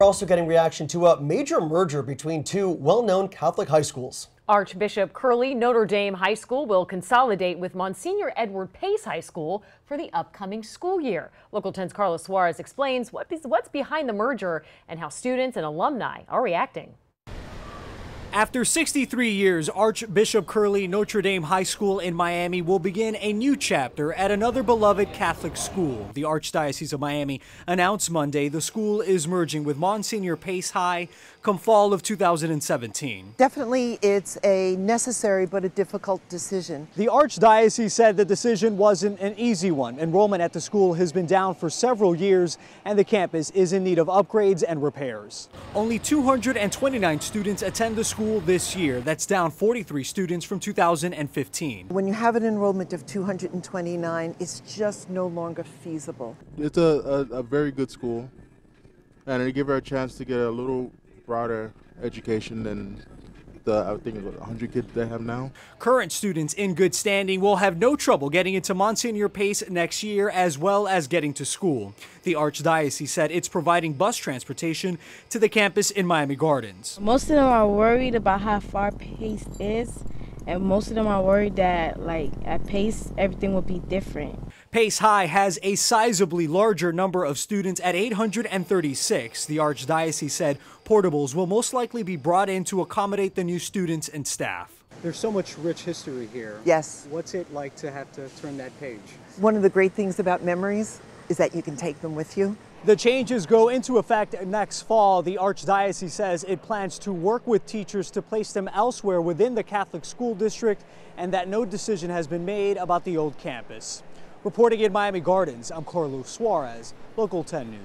We're also getting reaction to a major merger between two well-known Catholic high schools. Archbishop Curley Notre Dame High School will consolidate with Monsignor Edward Pace High School for the upcoming school year. Local 10's Carlos Suarez explains what's behind the merger and how students and alumni are reacting. After 63 years, Archbishop Curley Notre Dame High School in Miami will begin a new chapter at another beloved Catholic school. The Archdiocese of Miami announced Monday the school is merging with Monsignor Pace High come fall of 2017. Definitely, it's a necessary but a difficult decision. The Archdiocese said the decision wasn't an easy one. Enrollment at the school has been down for several years, and the campus is in need of upgrades and repairs. Only 229 students attend the school school this year. That's down 43 students from 2015. When you have an enrollment of 229, it's just no longer feasible. It's a, a, a very good school, and it give her a chance to get a little broader education than the I think 100 kids they have now. Current students in good standing will have no trouble getting into Monsignor Pace next year as well as getting to school. The Archdiocese said it's providing bus transportation to the campus in Miami Gardens. Most of them are worried about how far Pace is and most of them are worried that like at pace everything will be different pace high has a sizably larger number of students at 836 the archdiocese said. Portables will most likely be brought in to accommodate the new students and staff. There's so much rich history here. Yes. What's it like to have to turn that page? One of the great things about memories is that you can take them with you. The changes go into effect next fall. The Archdiocese says it plans to work with teachers to place them elsewhere within the Catholic school district and that no decision has been made about the old campus. Reporting in Miami Gardens, I'm Carlos Suarez, Local 10 News.